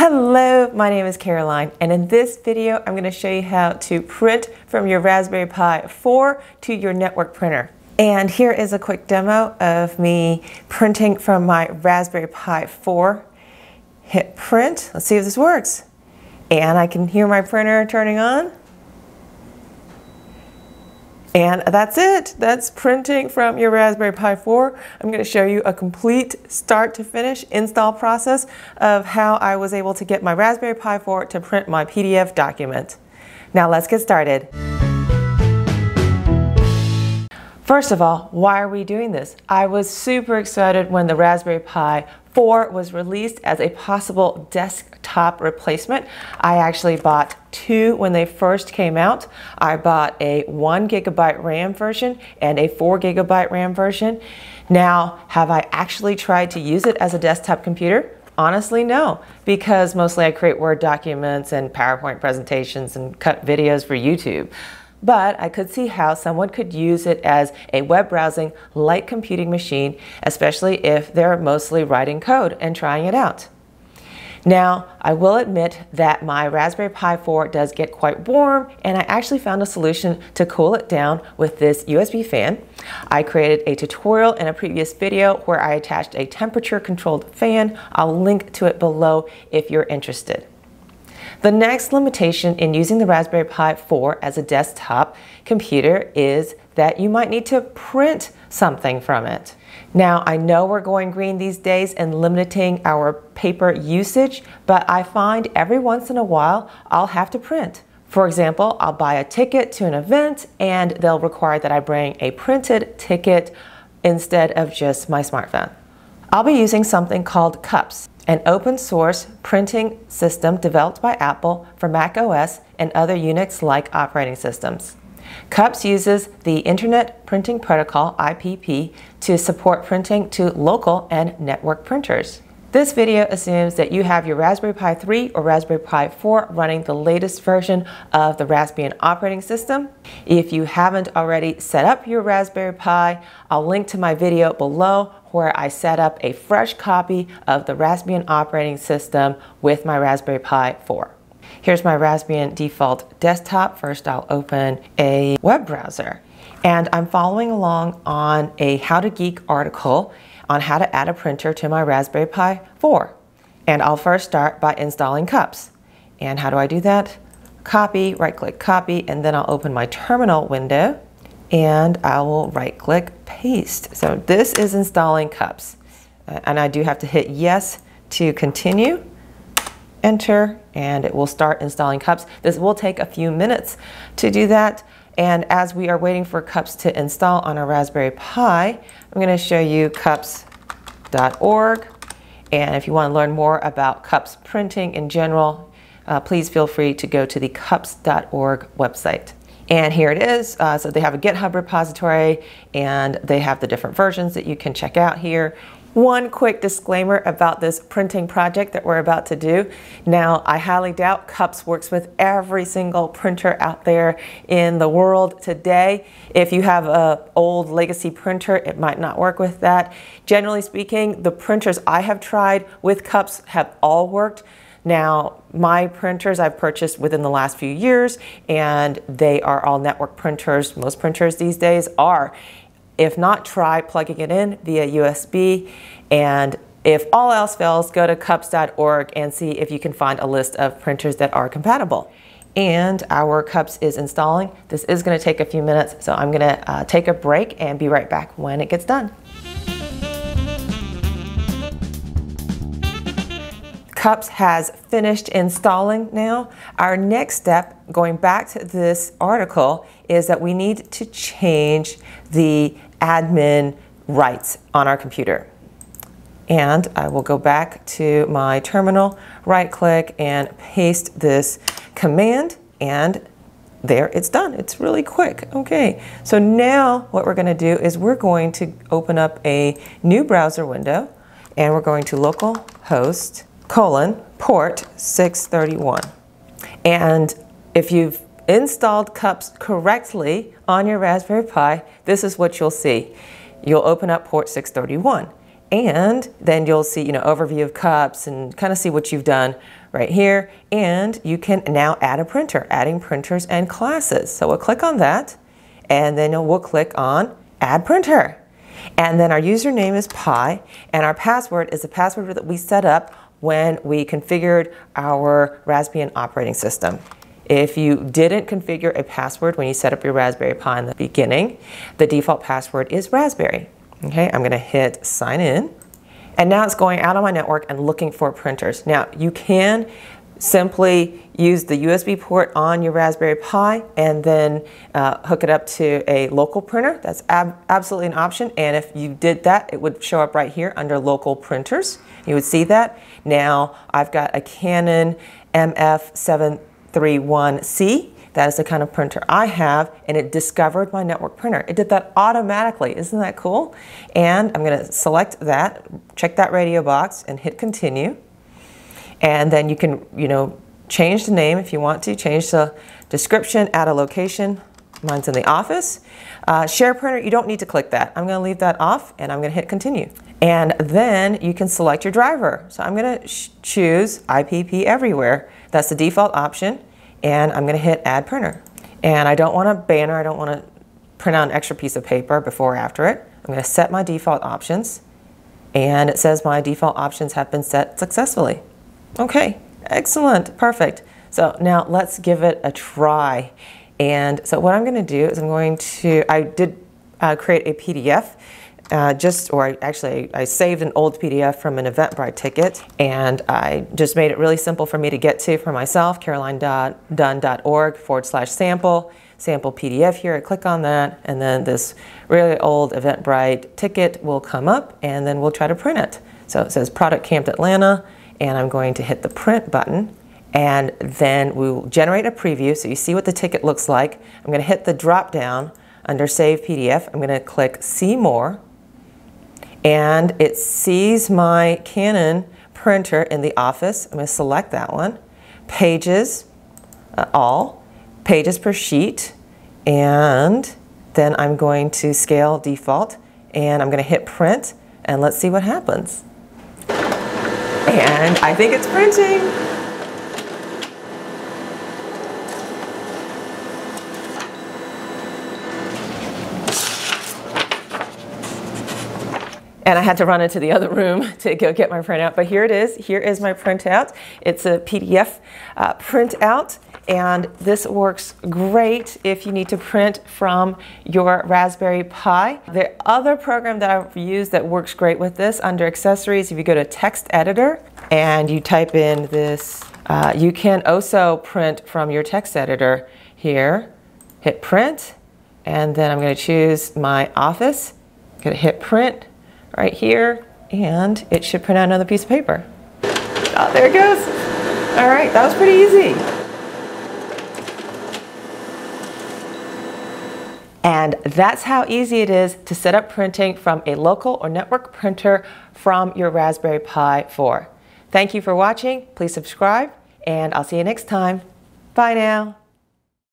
Hello, my name is Caroline, and in this video, I'm going to show you how to print from your Raspberry Pi 4 to your network printer. And here is a quick demo of me printing from my Raspberry Pi 4. Hit print, let's see if this works. And I can hear my printer turning on. And that's it. That's printing from your Raspberry Pi 4. I'm going to show you a complete start to finish install process of how I was able to get my Raspberry Pi 4 to print my PDF document. Now let's get started. First of all, why are we doing this? I was super excited when the Raspberry Pi 4 was released as a possible desktop replacement. I actually bought two when they first came out. I bought a 1 gigabyte RAM version and a 4 gigabyte RAM version. Now, have I actually tried to use it as a desktop computer? Honestly, no, because mostly I create Word documents and PowerPoint presentations and cut videos for YouTube but I could see how someone could use it as a web browsing light computing machine, especially if they're mostly writing code and trying it out. Now, I will admit that my Raspberry Pi 4 does get quite warm, and I actually found a solution to cool it down with this USB fan. I created a tutorial in a previous video where I attached a temperature controlled fan. I'll link to it below if you're interested. The next limitation in using the Raspberry Pi 4 as a desktop computer is that you might need to print something from it. Now, I know we're going green these days and limiting our paper usage, but I find every once in a while I'll have to print. For example, I'll buy a ticket to an event and they'll require that I bring a printed ticket instead of just my smartphone. I'll be using something called Cups an open source printing system developed by Apple for Mac OS and other Unix-like operating systems. CUPS uses the Internet Printing Protocol, IPP, to support printing to local and network printers. This video assumes that you have your Raspberry Pi 3 or Raspberry Pi 4 running the latest version of the Raspbian operating system. If you haven't already set up your Raspberry Pi, I'll link to my video below where I set up a fresh copy of the Raspbian operating system with my Raspberry Pi 4. Here's my Raspbian default desktop. First, I'll open a web browser. And I'm following along on a How to Geek article on how to add a printer to my Raspberry Pi 4. And I'll first start by installing cups. And how do I do that? Copy, right click copy, and then I'll open my terminal window and I will right click paste. So this is installing cups. Uh, and I do have to hit yes to continue, enter, and it will start installing cups. This will take a few minutes to do that. And as we are waiting for cups to install on our Raspberry Pi, I'm going to show you cups.org. And if you want to learn more about cups printing in general, uh, please feel free to go to the cups.org website. And here it is. Uh, so they have a GitHub repository and they have the different versions that you can check out here. One quick disclaimer about this printing project that we're about to do. Now, I highly doubt Cups works with every single printer out there in the world today. If you have an old legacy printer, it might not work with that. Generally speaking, the printers I have tried with Cups have all worked. Now, my printers I've purchased within the last few years, and they are all network printers. Most printers these days are. If not, try plugging it in via USB. And if all else fails, go to cups.org and see if you can find a list of printers that are compatible. And our cups is installing. This is going to take a few minutes, so I'm going to uh, take a break and be right back when it gets done. Cups has finished installing now. Our next step, going back to this article, is that we need to change the admin rights on our computer. And I will go back to my terminal, right click and paste this command and there it's done. It's really quick. Okay, so now what we're going to do is we're going to open up a new browser window and we're going to localhost colon port 631. And if you've installed cups correctly on your Raspberry Pi, this is what you'll see. You'll open up port 631. And then you'll see, you know, overview of cups and kind of see what you've done right here. And you can now add a printer, adding printers and classes. So we'll click on that and then we'll click on add printer. And then our username is Pi and our password is the password that we set up when we configured our Raspbian operating system. If you didn't configure a password when you set up your Raspberry Pi in the beginning, the default password is Raspberry. Okay, I'm gonna hit sign in. And now it's going out on my network and looking for printers. Now you can simply use the USB port on your Raspberry Pi and then uh, hook it up to a local printer. That's ab absolutely an option. And if you did that, it would show up right here under local printers. You would see that. Now I've got a Canon MF731C that is the kind of printer I have, and it discovered my network printer. It did that automatically. Isn't that cool? And I'm going to select that, check that radio box, and hit continue. And then you can, you know, change the name if you want to, change the description, add a location. Mine's in the office. Uh, share printer, you don't need to click that. I'm going to leave that off, and I'm going to hit continue. And then you can select your driver. So I'm going to choose IPP everywhere. That's the default option and I'm going to hit add printer. And I don't want a banner, I don't want to print out an extra piece of paper before or after it. I'm going to set my default options and it says my default options have been set successfully. Okay, excellent, perfect. So now let's give it a try. And so what I'm going to do is I'm going to, I did uh, create a PDF uh, just, or actually, I saved an old PDF from an Eventbrite ticket, and I just made it really simple for me to get to for myself, carolinedunn.org forward slash sample, sample PDF here. I click on that, and then this really old Eventbrite ticket will come up, and then we'll try to print it. So it says Product Camp Atlanta, and I'm going to hit the print button, and then we will generate a preview so you see what the ticket looks like. I'm going to hit the drop down under Save PDF. I'm going to click See More and it sees my Canon printer in the office. I'm going to select that one. Pages, uh, all, pages per sheet, and then I'm going to scale default, and I'm going to hit print, and let's see what happens. And I think it's printing. And I had to run into the other room to go get my printout. But here it is. Here is my printout. It's a PDF uh, printout, and this works great if you need to print from your Raspberry Pi. The other program that I've used that works great with this under accessories, if you go to text editor and you type in this, uh, you can also print from your text editor here. Hit print, and then I'm going to choose my office. Going to hit print right here, and it should print out another piece of paper. Oh, there it goes. All right, that was pretty easy. And that's how easy it is to set up printing from a local or network printer from your Raspberry Pi 4. Thank you for watching. Please subscribe, and I'll see you next time. Bye now.